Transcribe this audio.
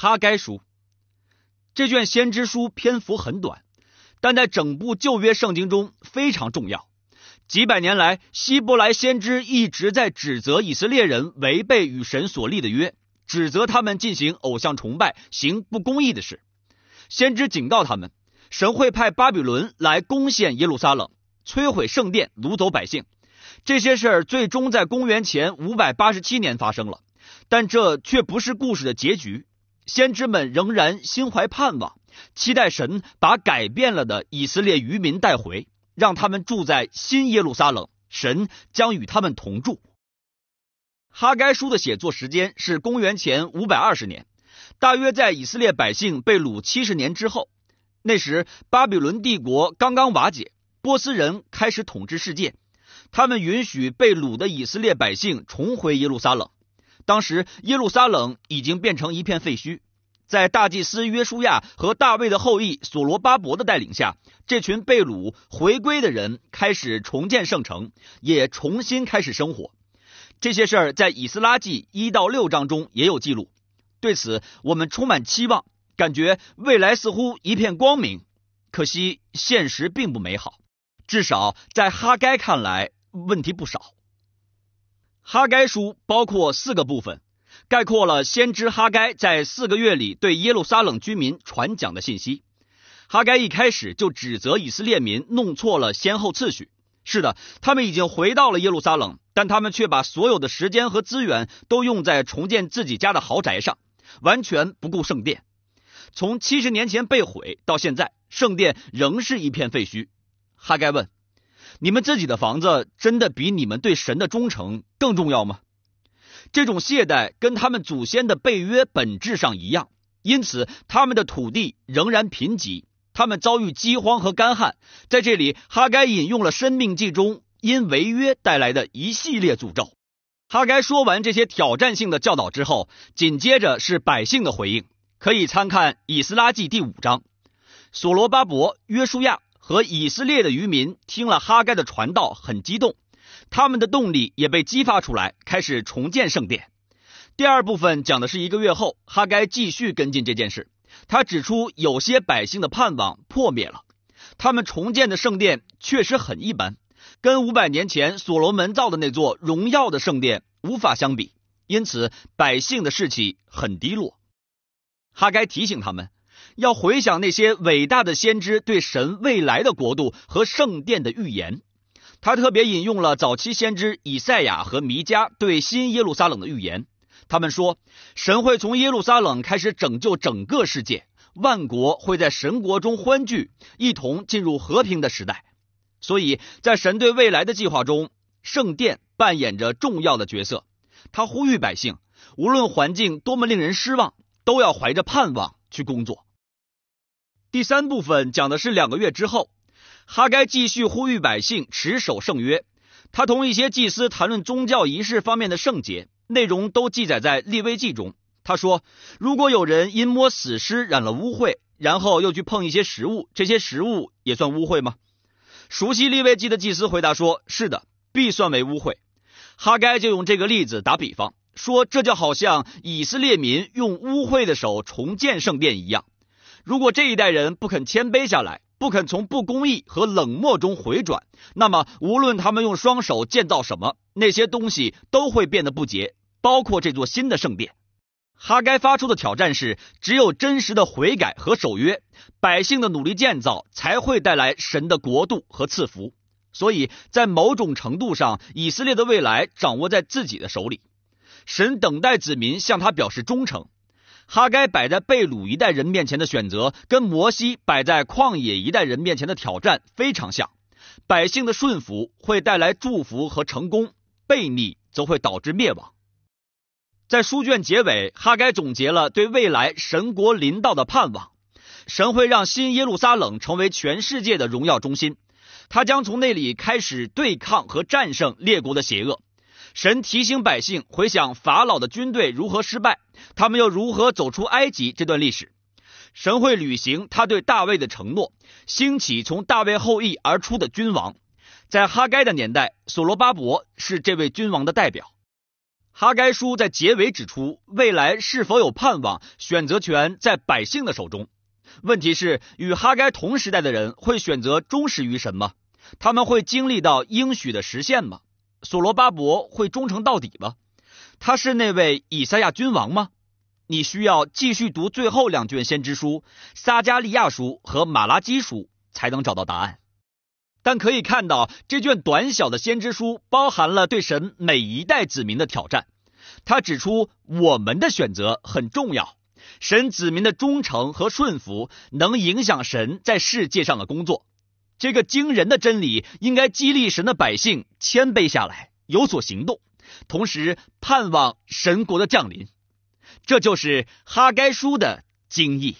哈该书。这卷先知书篇幅很短，但在整部旧约圣经中非常重要。几百年来，希伯来先知一直在指责以色列人违背与神所立的约，指责他们进行偶像崇拜、行不公义的事。先知警告他们，神会派巴比伦来攻陷耶路撒冷，摧毁圣殿，掳走百姓。这些事儿最终在公元前五百八十七年发生了，但这却不是故事的结局。先知们仍然心怀盼望，期待神把改变了的以色列渔民带回。让他们住在新耶路撒冷，神将与他们同住。哈该书的写作时间是公元前五百二十年，大约在以色列百姓被掳七十年之后。那时巴比伦帝国刚刚瓦解，波斯人开始统治世界，他们允许被掳的以色列百姓重回耶路撒冷。当时耶路撒冷已经变成一片废墟。在大祭司约书亚和大卫的后裔所罗巴伯的带领下，这群被掳回归的人开始重建圣城，也重新开始生活。这些事儿在以斯拉记一到六章中也有记录。对此，我们充满期望，感觉未来似乎一片光明。可惜现实并不美好，至少在哈该看来，问题不少。哈该书包括四个部分。概括了先知哈该在四个月里对耶路撒冷居民传讲的信息。哈该一开始就指责以色列民弄错了先后次序。是的，他们已经回到了耶路撒冷，但他们却把所有的时间和资源都用在重建自己家的豪宅上，完全不顾圣殿。从七十年前被毁到现在，圣殿仍是一片废墟。哈该问：“你们自己的房子真的比你们对神的忠诚更重要吗？”这种懈怠跟他们祖先的背约本质上一样，因此他们的土地仍然贫瘠，他们遭遇饥荒和干旱。在这里，哈该引用了《生命记》中因违约带来的一系列诅咒。哈该说完这些挑战性的教导之后，紧接着是百姓的回应，可以参看《以斯拉记》第五章。所罗巴伯、约书亚和以色列的渔民听了哈该的传道，很激动。他们的动力也被激发出来，开始重建圣殿。第二部分讲的是一个月后，哈该继续跟进这件事。他指出，有些百姓的盼望破灭了，他们重建的圣殿确实很一般，跟五百年前所罗门造的那座荣耀的圣殿无法相比。因此，百姓的士气很低落。哈该提醒他们，要回想那些伟大的先知对神未来的国度和圣殿的预言。他特别引用了早期先知以赛亚和弥迦对新耶路撒冷的预言。他们说，神会从耶路撒冷开始拯救整个世界，万国会在神国中欢聚，一同进入和平的时代。所以在神对未来的计划中，圣殿扮演着重要的角色。他呼吁百姓，无论环境多么令人失望，都要怀着盼望去工作。第三部分讲的是两个月之后。哈该继续呼吁百姓持守圣约，他同一些祭司谈论宗教仪式方面的圣洁内容，都记载在立位记中。他说：“如果有人因摸死尸染了污秽，然后又去碰一些食物，这些食物也算污秽吗？”熟悉立位记的祭司回答说：“是的，必算为污秽。”哈该就用这个例子打比方，说这就好像以色列民用污秽的手重建圣殿一样。如果这一代人不肯谦卑下来，不肯从不公义和冷漠中回转，那么无论他们用双手建造什么，那些东西都会变得不洁，包括这座新的圣殿。哈该发出的挑战是：只有真实的悔改和守约，百姓的努力建造才会带来神的国度和赐福。所以在某种程度上，以色列的未来掌握在自己的手里。神等待子民向他表示忠诚。哈该摆在贝鲁一代人面前的选择，跟摩西摆在旷野一代人面前的挑战非常像。百姓的顺服会带来祝福和成功，悖逆则会导致灭亡。在书卷结尾，哈该总结了对未来神国临到的盼望：神会让新耶路撒冷成为全世界的荣耀中心，他将从那里开始对抗和战胜列国的邪恶。神提醒百姓回想法老的军队如何失败，他们又如何走出埃及这段历史。神会履行他对大卫的承诺，兴起从大卫后裔而出的君王。在哈该的年代，所罗巴伯是这位君王的代表。哈该书在结尾指出，未来是否有盼望，选择权在百姓的手中。问题是，与哈该同时代的人会选择忠实于神吗？他们会经历到应许的实现吗？所罗巴伯会忠诚到底吗？他是那位以赛亚君王吗？你需要继续读最后两卷先知书《撒加利亚书》和《马拉基书》，才能找到答案。但可以看到，这卷短小的先知书包含了对神每一代子民的挑战。他指出，我们的选择很重要，神子民的忠诚和顺服能影响神在世界上的工作。这个惊人的真理应该激励神的百姓谦卑下来，有所行动，同时盼望神国的降临。这就是哈该书的精义。